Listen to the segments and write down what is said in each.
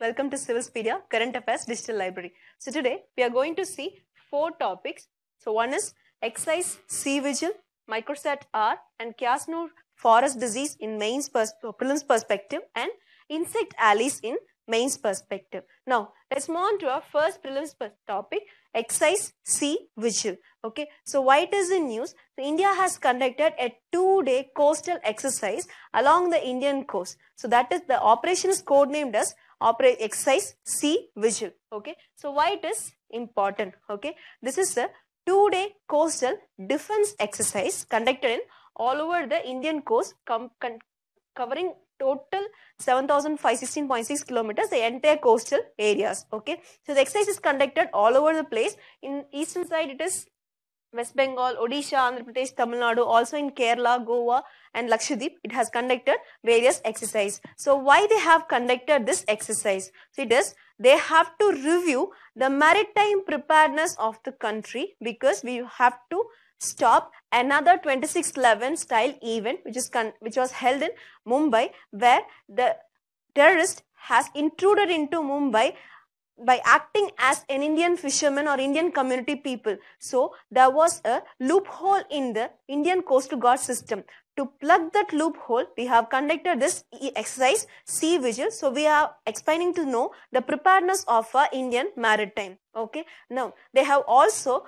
Welcome to Civilspedia Current Affairs Digital Library. So today we are going to see four topics. So one is exercise sea vigil, microsat R and Kyasanur forest disease in mains pers- perspective and insect allies in mains perspective. Now let's move on to our first prelims topic exercise sea vigil. Okay, so why it is in news? So India has conducted a two-day coastal exercise along the Indian coast. So that is the operation is codenamed as Operate Exercise Sea Vigil. Okay, so why it is important? Okay, this is a two-day coastal defense exercise conducted in all over the Indian coast, covering total 7516.6 kilometers, the entire coastal areas. Okay, so the exercise is conducted all over the place. In eastern side, it is West Bengal, Odisha, Andhra Pradesh, Tamil Nadu, also in Kerala, Goa, and Lakshadweep, it has conducted various exercise. So why they have conducted this exercise? So it is they have to review the maritime preparedness of the country because we have to stop another 2611 style event which is which was held in Mumbai where the terrorist has intruded into Mumbai by acting as an Indian fisherman or Indian community people. So there was a loophole in the Indian Coast Guard system. To plug that loophole, we have conducted this exercise Sea Vigil. So we are explaining to know the preparedness of our Indian maritime. Okay. Now they have also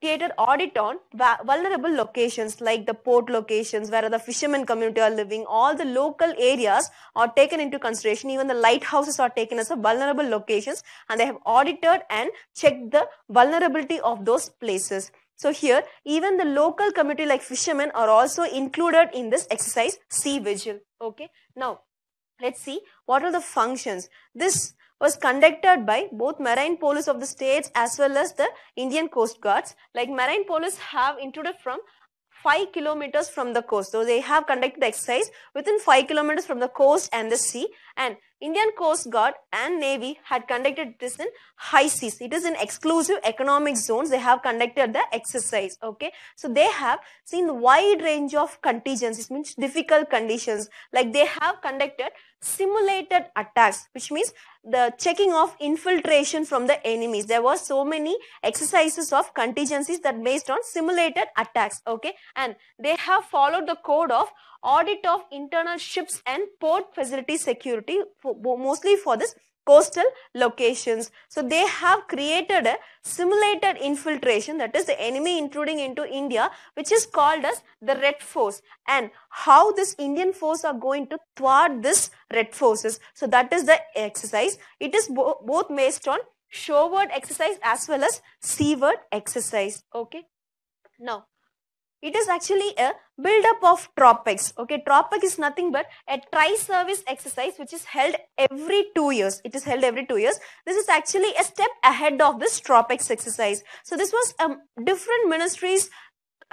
created audit on vulnerable locations like the port locations where the fishermen community are living. All the local areas are taken into consideration. Even the lighthouses are taken as a vulnerable locations and they have audited and checked the vulnerability of those places. So here even the local community like fishermen are also included in this exercise sea vigil. Okay? Now let's see what are the functions. This was conducted by both marine police of the states as well as the indian coast guards. Like marine police have intruded from 5 kilometers from the coast. So they have conducted the exercise within 5 kilometers from the coast and the sea. And indian coast guard and navy had conducted this in high seas. It is in exclusive economic zones. They have conducted the exercise okay? So they have seen wide range of contingencies means difficult conditions. Like they have conducted simulated attacks which means the checking of infiltration from the enemies. There were so many exercises of contingencies that based on simulated attacks okay? And they have followed the code of audit of internal ships and port facility security for, mostly for this coastal locations. So they have created a simulated infiltration that is the enemy intruding into india which is called as the red force and how this indian force are going to thwart this red forces. So that is the exercise. It is bo- both based on shoreward exercise as well as seaward exercise. Okay? Now it is actually a build-up of TROPEX okay? Tropic is nothing but a tri-service exercise which is held every two years. It is held every two years. This is actually a step ahead of this TROPEX exercise. So this was a different ministries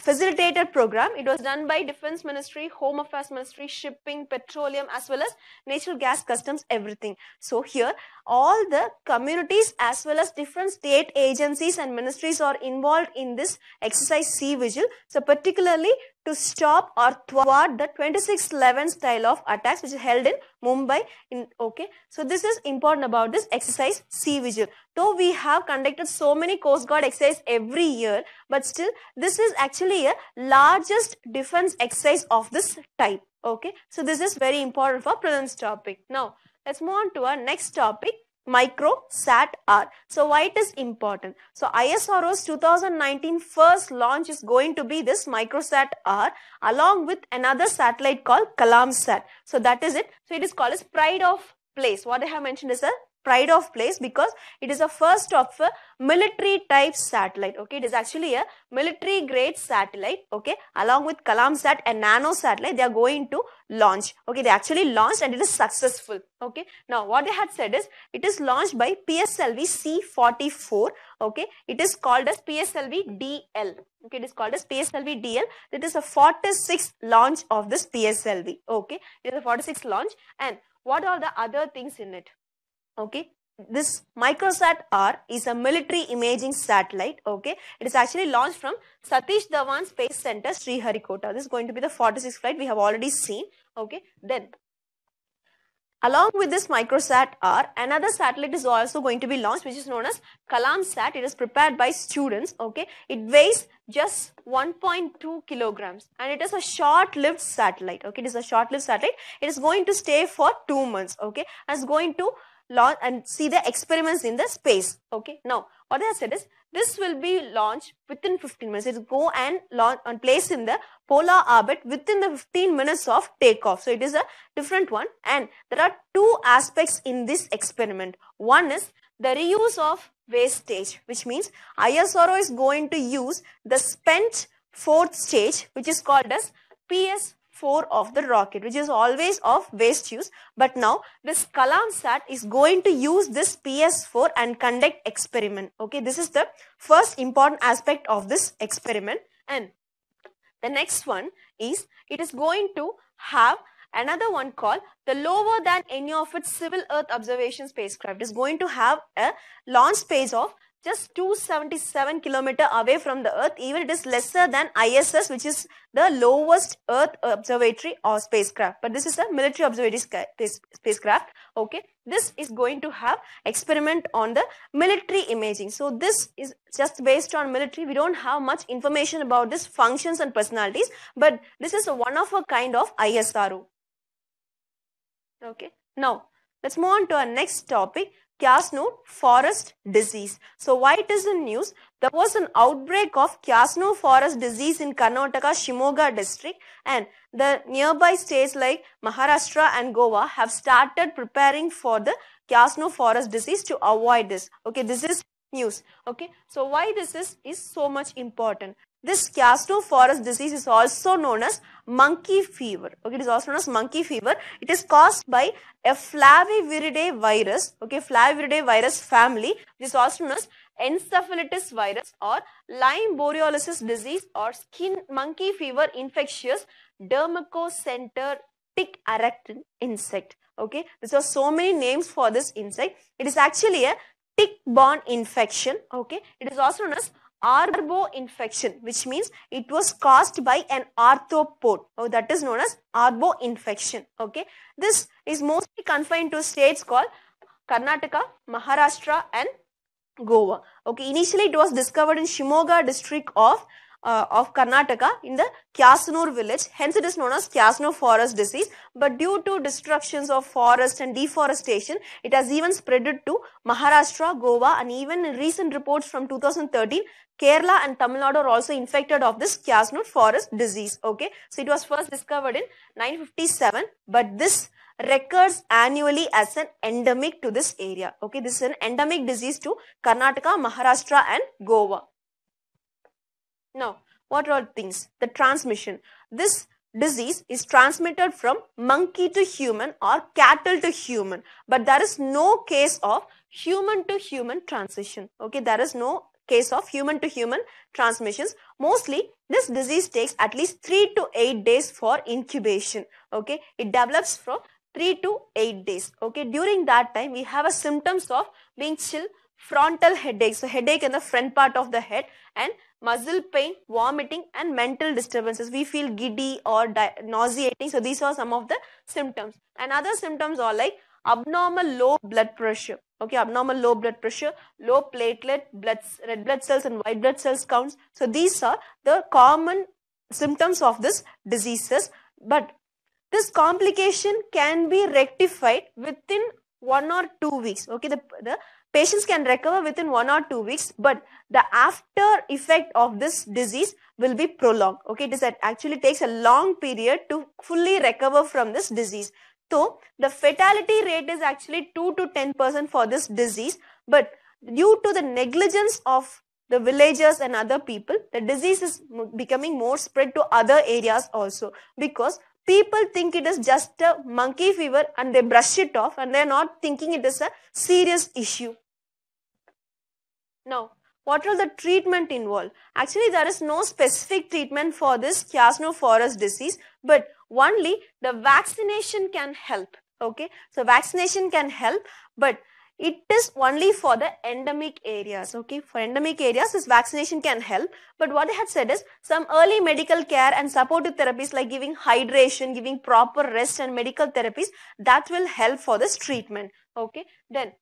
facilitated program. It was done by defense ministry home affairs ministry shipping petroleum as well as natural gas customs everything. So here all the communities as well as different state agencies and ministries are involved in this exercise sea vigil. So particularly to stop or thwart the 2611 style of attacks which is held in mumbai in okay? So this is important about this exercise sea vigil though we have conducted so many coast guard exercise every year but still this is actually a largest defense exercise of this type okay? So this is very important for prelims topic. Now let's move on to our next topic microsat r. So why it is important? So isro's 2019 first launch is going to be this microsat r along with another satellite called kalamsat. So that is it. So it is called as pride of place. What i have mentioned is a pride of place because it is a first of a military type satellite okay? It is actually a military grade satellite okay? Along with kalamsat and nano satellite they are going to launch okay? They actually launched and it is successful okay? Now what they had said is it is launched by pslv c44 okay? It is called as pslv dl okay? It is called as pslv dl it is a 46th launch of this pslv okay? It is a 46th launch. And what are the other things in it okay this microsat r is a military imaging satellite okay it is actually launched from satish dhawan space center sriharikota this is going to be the 46th flight we have already seen okay then along with this microsat R, another satellite is also going to be launched, which is known as Kalam Sat. It is prepared by students. Okay, it weighs just 1.2 kilograms, and it is a short-lived satellite. Okay, it is a short-lived satellite. It is going to stay for two months. Okay, and it's going to launch and see the experiments in the space. Okay, now what they have said is this will be launched within 15 minutes. It will go and launch and place in the polar orbit within the 15 minutes of takeoff. So it is a different one. And there are two aspects in this experiment. One is the reuse of wastage, which means ISRO is going to use the spent fourth stage, which is called as PS 4 of the rocket, which is always of waste use. But now this Kalam Sat is going to use this PS4 and conduct experiment. Okay, this is the first important aspect of this experiment. And the next one is it is going to have another one called the lower than any of its civil earth observation spacecraft is going to have a launch space of just 277 kilometer away from the earth. Even it is lesser than ISS which is the lowest earth observatory or spacecraft. But this is a military observatory spacecraft okay? This is going to have experiment on the military imaging. So this is just based on military. We don't have much information about this functions and personalities but this is one of a kind of ISRO okay? Now let's move on to our next topic Kyasanur forest disease. So why it is in news? There was an outbreak of Kyasanur forest disease in Karnataka, Shimoga district and the nearby states like Maharashtra and Goa have started preparing for the Kyasanur forest disease to avoid this. Okay, this is news. Okay, so why this is, is so much important? This forest disease is also known as monkey fever. Okay, it is also known as monkey fever. It is caused by a flaviviridae virus. Okay, flaviviridae virus family. It is also known as encephalitis virus or Lyme borreliosis disease or skin monkey fever infectious dermacentor tick arachnid insect. Okay, these are so many names for this insect. It is actually a tick-borne infection. Okay, it is also known as arbo infection which means it was caused by an arthropod. Oh, that is known as arbo infection. Okay. This is mostly confined to states called karnataka maharashtra and goa. Okay. Initially it was discovered in shimoga district of uh, of Karnataka in the Kyasanur village. Hence it is known as Kyasanur forest disease. But due to destructions of forest and deforestation, it has even spread to Maharashtra, Goa and even in recent reports from 2013, Kerala and Tamil Nadu are also infected of this Kyasanur forest disease. Okay. So it was first discovered in 957 but this recurs annually as an endemic to this area. Okay. This is an endemic disease to Karnataka, Maharashtra and Goa. Now, what are things? The transmission. This disease is transmitted from monkey to human or cattle to human. But there is no case of human to human transition. Okay, there is no case of human to human transmissions. Mostly, this disease takes at least 3 to 8 days for incubation. Okay, it develops from 3 to 8 days. Okay, during that time, we have a symptoms of being chill, frontal headache. So, headache in the front part of the head and muscle pain, vomiting and mental disturbances. We feel giddy or nauseating. So these are some of the symptoms. And other symptoms are like abnormal low blood pressure. Okay, abnormal low blood pressure, low platelet, blood, red blood cells and white blood cells counts. So these are the common symptoms of this diseases. But this complication can be rectified within one or two weeks. Okay, the, the Patients can recover within one or two weeks, but the after effect of this disease will be prolonged. Okay, it is that actually takes a long period to fully recover from this disease. So, the fatality rate is actually 2 to 10% for this disease, but due to the negligence of the villagers and other people, the disease is becoming more spread to other areas also because people think it is just a monkey fever and they brush it off and they're not thinking it is a serious issue. Now, what will the treatment involve? Actually, there is no specific treatment for this Kyasanur disease, but only the vaccination can help. Okay, so vaccination can help, but it is only for the endemic areas. Okay, for endemic areas, this vaccination can help. But what they had said is some early medical care and supportive therapies like giving hydration, giving proper rest and medical therapies that will help for this treatment. Okay, then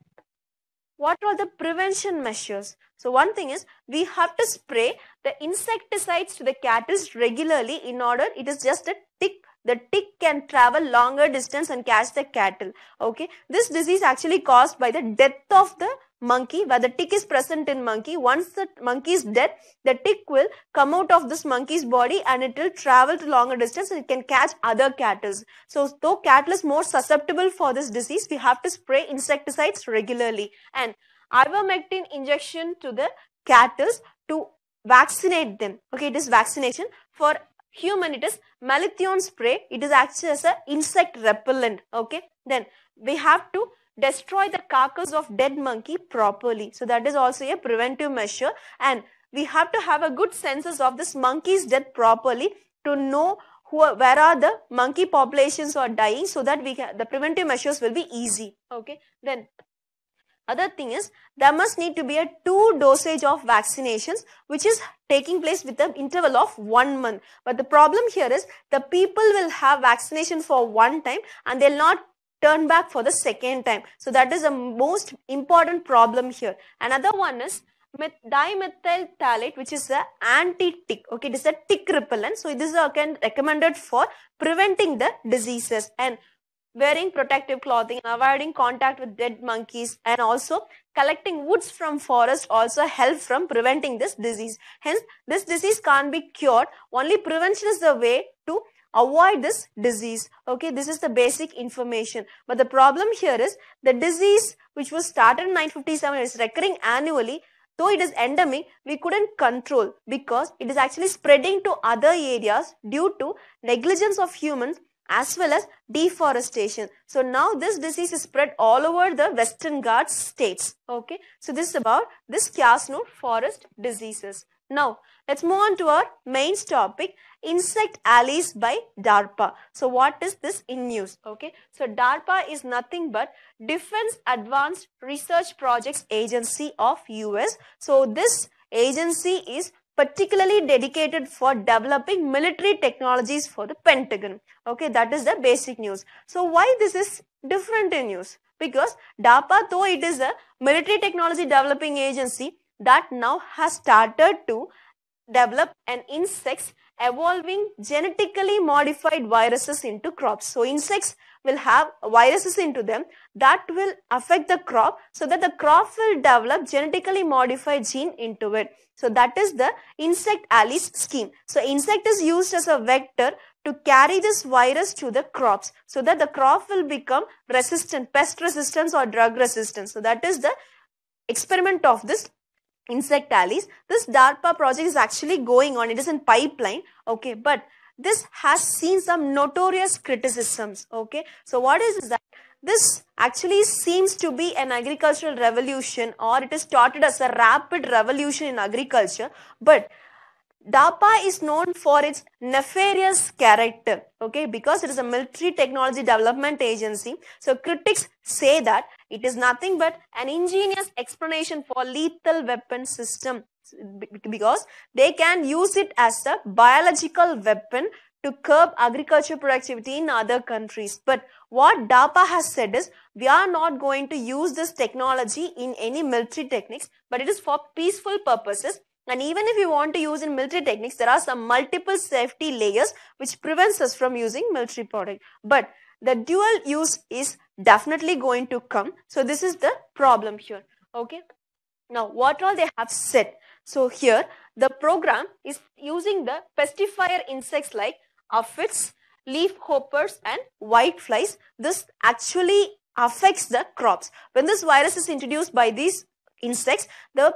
what are the prevention measures? So one thing is we have to spray the insecticides to the cattle regularly in order it is just a tick. The tick can travel longer distance and catch the cattle. Okay? This disease actually caused by the death of the monkey where the tick is present in monkey. Once the monkey is dead the tick will come out of this monkey's body and it will travel to longer distance and it can catch other cattle so though cattle is more susceptible for this disease we have to spray insecticides regularly. And ivermectin injection to the cattle to vaccinate them. Okay it is vaccination. For human it is malathion spray. It is actually as a insect repellent. Okay then we have to destroy the carcass of dead monkey properly. So that is also a preventive measure. And we have to have a good census of this monkey's death properly to know who where are the monkey populations are dying so that we can the preventive measures will be easy. Okay then other thing is there must need to be a two dosage of vaccinations which is taking place with an interval of one month. But the problem here is the people will have vaccination for one time and they'll not turn back for the second time. So that is the most important problem here. Another one is dimethyl phthalate which is a anti-tick okay it is a tick repellent so this is again recommended for preventing the diseases and wearing protective clothing, avoiding contact with dead monkeys and also collecting woods from forest also help from preventing this disease. Hence, this disease can't be cured. Only prevention is the way to avoid this disease. Okay, this is the basic information. But the problem here is the disease which was started in 957 is recurring annually. Though it is endemic, we couldn't control because it is actually spreading to other areas due to negligence of humans as well as deforestation. So now this disease is spread all over the Western Ghats states. Okay. So this is about this Kyasanur forest diseases. Now let's move on to our main topic insect allies by DARPA. So what is this in news? Okay. So DARPA is nothing but Defense Advanced Research Projects Agency of US. So this agency is particularly dedicated for developing military technologies for the Pentagon. Okay, that is the basic news. So why this is different in news? Because DARPA, though it is a military technology developing agency that now has started to develop an insects evolving genetically modified viruses into crops. So insects will have viruses into them that will affect the crop so that the crop will develop genetically modified gene into it. So that is the insect allies scheme. So insect is used as a vector to carry this virus to the crops so that the crop will become resistant, pest resistance or drug resistance. So that is the experiment of this insect allies. This DARPA project is actually going on. It is in pipeline. Okay. But this has seen some notorious criticisms. Okay. So what is that? This actually seems to be an agricultural revolution or it is started as a rapid revolution in agriculture. But DARPA is known for its nefarious character, okay, because it is a military technology development agency. So critics say that it is nothing but an ingenious explanation for lethal weapon system because they can use it as a biological weapon to curb agriculture productivity in other countries. But what DARPA has said is, we are not going to use this technology in any military techniques, but it is for peaceful purposes. And even if you want to use in military techniques, there are some multiple safety layers which prevents us from using military product. But the dual use is definitely going to come. So this is the problem here. Okay. Now, what all they have said? So here, the program is using the pestifier insects like aphids, leaf hoppers and white flies. This actually affects the crops. When this virus is introduced by these insects, the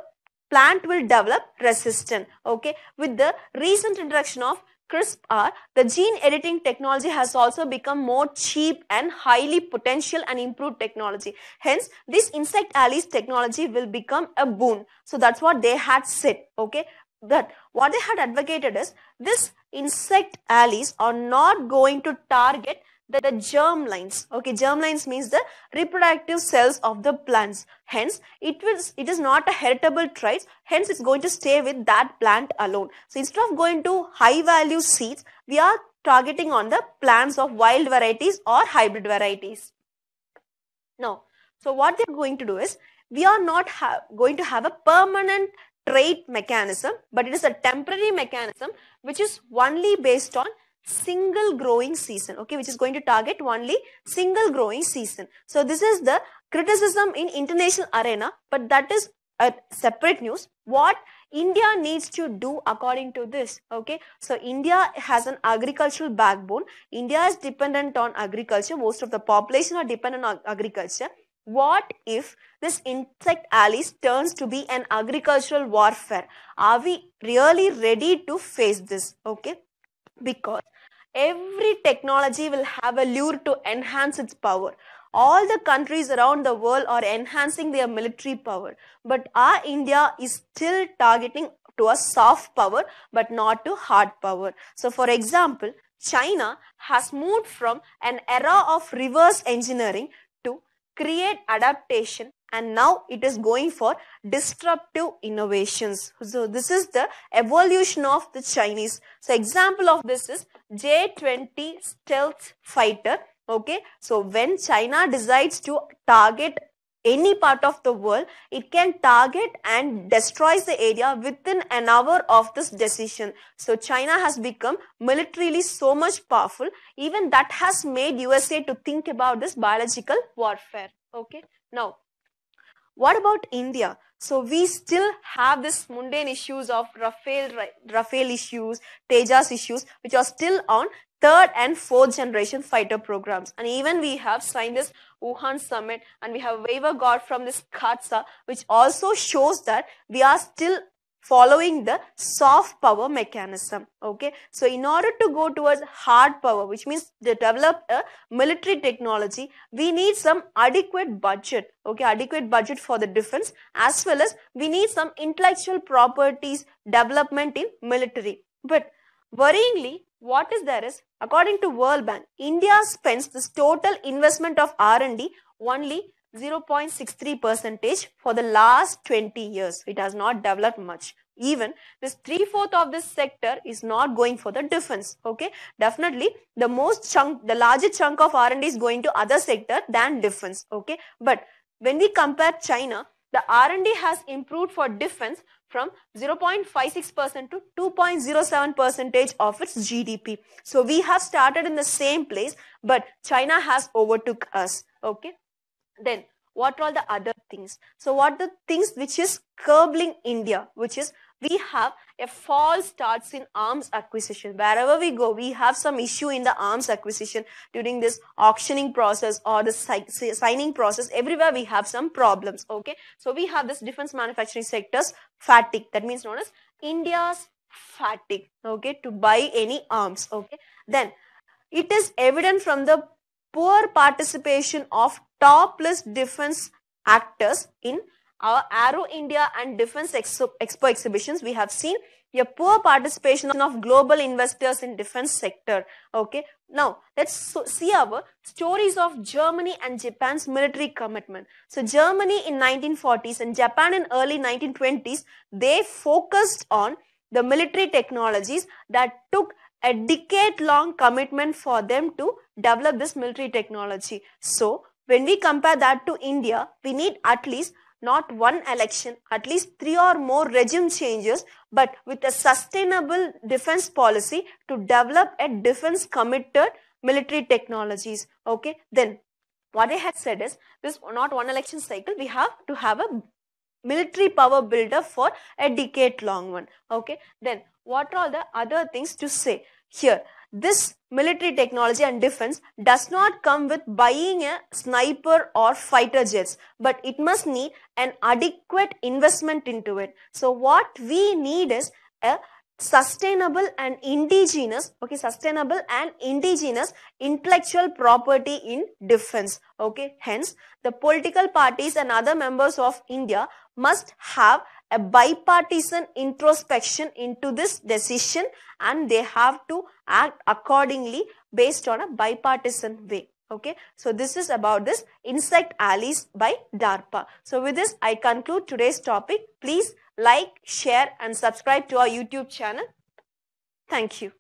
plant will develop resistant. Okay. With the recent introduction of CRISPR, the gene editing technology has also become more cheap and highly potential and improved technology. Hence, this insect allies technology will become a boon. So that's what they had said. Okay. But what they had advocated is this insect allies are not going to target the, the germ lines. Okay, germ lines means the reproductive cells of the plants. Hence, it will it is not a heritable trait. Hence, it's going to stay with that plant alone. So instead of going to high value seeds, we are targeting on the plants of wild varieties or hybrid varieties. Now, so what they're going to do is we are not going to have a permanent trait mechanism, but it is a temporary mechanism which is only based on single growing season, okay, which is going to target only single growing season. So this is the criticism in international arena, but that is a separate news. What India needs to do according to this, okay. So India has an agricultural backbone. India is dependent on agriculture. Most of the population are dependent on agriculture. What if this insect allies turns to be an agricultural warfare? Are we really ready to face this? Okay. Because every technology will have a lure to enhance its power. All the countries around the world are enhancing their military power. But our India is still targeting to a soft power but not to hard power. So for example, China has moved from an era of reverse engineering to create adaptation and now it is going for disruptive innovations. So this is the evolution of the Chinese. So example of this is J-20 stealth fighter. Okay. So when China decides to target any part of the world, it can target and destroys the area within an hour of this decision. So China has become militarily so much powerful. Even that has made USA to think about this biological warfare. Okay. Now, what about India? So we still have this mundane issues of Rafale, Rafale issues, Tejas issues, which are still on third and fourth generation fighter programs. And even we have signed this Wuhan summit and we have waiver got from this CAATSA, which also shows that we are still following the soft power mechanism. Okay. So in order to go towards hard power, which means to develop a military technology, we need some adequate budget. Okay. Adequate budget for the defense as well as we need some intellectual properties development in military. But worryingly, what is there is, according to World Bank, India spends this total investment of R&D only 0.63 percentage for the last 20 years. It has not developed much. Even this three-fourth of this sector is not going for the defense. Okay, definitely the most chunk, the larger chunk of R&D is going to other sector than defense. Okay, but when we compare China, the R&D has improved for defense from 0.56% to 2.07 percentage of its GDP. So we have started in the same place, but China has overtook us. Okay. Then what are all the other things? So what the things which is curbing India, which is we have a false starts in arms acquisition. Wherever we go, we have some issue in the arms acquisition during this auctioning process or the signing process. Everywhere we have some problems. Okay. So we have this defense manufacturing sectors fatigue. That means known as India's fatigue. Okay. To buy any arms. Okay. Then it is evident from the poor participation of topless defense actors in our Aero India and Defense Expo, Expo exhibitions, we have seen a poor participation of global investors in defense sector. Okay. Now, let's see our stories of Germany and Japan's military commitment. So, Germany in 1940s and Japan in early 1920s, they focused on the military technologies that took a decade long commitment for them to develop this military technology. So, when we compare that to India, we need at least not one election, at least three or more regime changes, but with a sustainable defense policy to develop a defense committed military technologies. Okay, then what I had said is this not one election cycle, we have to have a military power builder for a decade long one. Okay, then what are all the other things to say here? This military technology and defense does not come with buying a sniper or fighter jets, but it must need an adequate investment into it. So what we need is a sustainable and indigenous okay sustainable and indigenous intellectual property in defense okay hence the political parties and other members of india must have a bipartisan introspection into this decision and they have to act accordingly based on a bipartisan way okay so this is about this insect allies by darpa so with this i conclude today's topic please like, share and subscribe to our YouTube channel. Thank you.